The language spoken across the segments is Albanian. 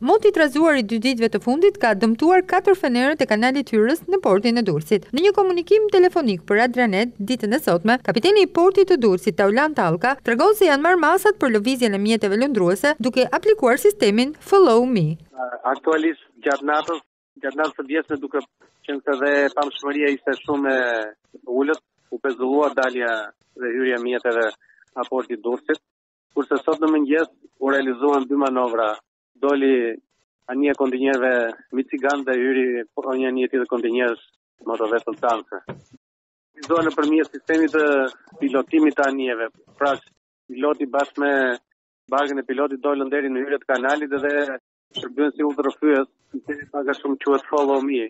Moti i trazuar i dy ditëve të fundit ka dëmtuar katër fenerët e kanalit hyrës në portin e Durrësit. Në një komunikim telefonik për Adrianet ditën e sotme, kapiteni i portit të Durrësit, Taulant Allka, tregon se janë marrë masat për lëvizjen e mjeteve lundruese duke aplikuar sistemin Follow Me. Aktualisht gjatë natës, gjatë natës së djeshme duke qenë se dhe pamshmëria ishte shumë e ulët, u pezullua dalja dhe hyrja e mjeteve nga porti i Durrësit. Kurse sot në mëngjes u realizuan dy manovra. Doli anija e kontejnerëve Michigan dhe hyri po një anije tjetër kontejnerësh motovesën tanse. Realizuar nëpërmjet sistemit të pilotimit të anijeve, pra piloti bashkë me barkën e pilotit dolën deri në hyrje të kanalit dhe shërbyen si udhërrëfyes, që pak a shumë quhet follow me.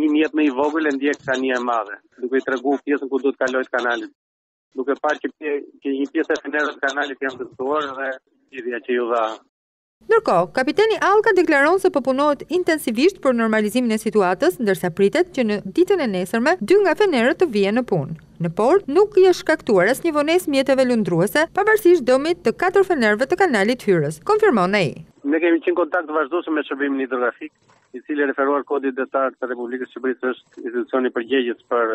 Një mjet më i vogël e ndjek anija e madhe, duke i treguar pjesën ku duhet kalojë kanalin. duke parë që pje, që një pjesë e fenerëve të kanalit janë dëmtuar dhe lidhja që iu dha. Ndërkohë, kapiteni Allka deklaron se po punohet intensivisht për normalizimin e situatës, ndërsa pritet që në ditën e nesërme dy nga fenerët të vihen në punë. Në port nuk i është shkaktuar asnjë vonesë mjeteve lundruese, pavarësisht dëmit të katër fenerëve të kanalit hyrës, konfirmon ai. Ne kemi qenë kontakt të vazhdueshëm me shërbimin hidrografik, i cili referuar kodit detar të Republikës së Shqipërisë është institucioni përgjegjës për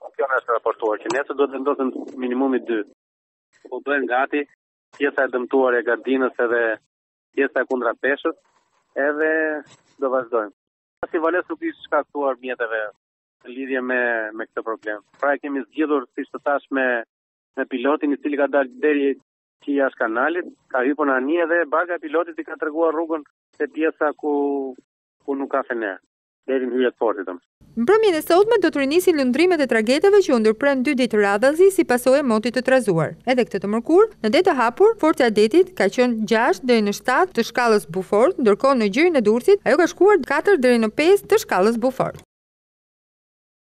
Po kjo na është raportuar që nesër do të vendosen minimumi 2. Po bëhen gati pjesa e dëmtuar e gardinës edhe pjesa e kundrapeshës, edhe do vazhdojmë. Asnjë vonesë nuk i është shkaktuar mjeteve në lidhje me, me këtë problem. Pra e kemi zgjidhur, siç të thashë, me, me pilotin i cili ka dalë deri te jashtë kanalit, ka hypur në anije dhe barka e pilotit i ka treguar rrugën te pjesa ku, ku nuk ka fener. deri në hyrje të portit tonë. Mbrëmjen e sotme do të rinisin lundrimet e trageteve që u ndërprenë dy ditë radhazi si pasojë e motit të trazuar. Edhe këtë të mërkurë, në det të hapur, forca e detit ka qenë gjashtë deri në shtatë të shkallës Bufort, ndërkohë në Gjirin e Durrësit ajo ka shkuar katër deri në pesë të shkallës Bufort.